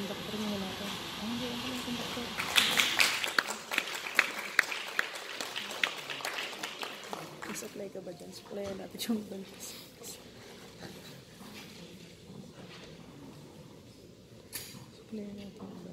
conductor mo natin. Ah, hindi, ang pala yung conductor. Supply ka ba dyan? Supplyan natin yung bandas. Supplyan natin yung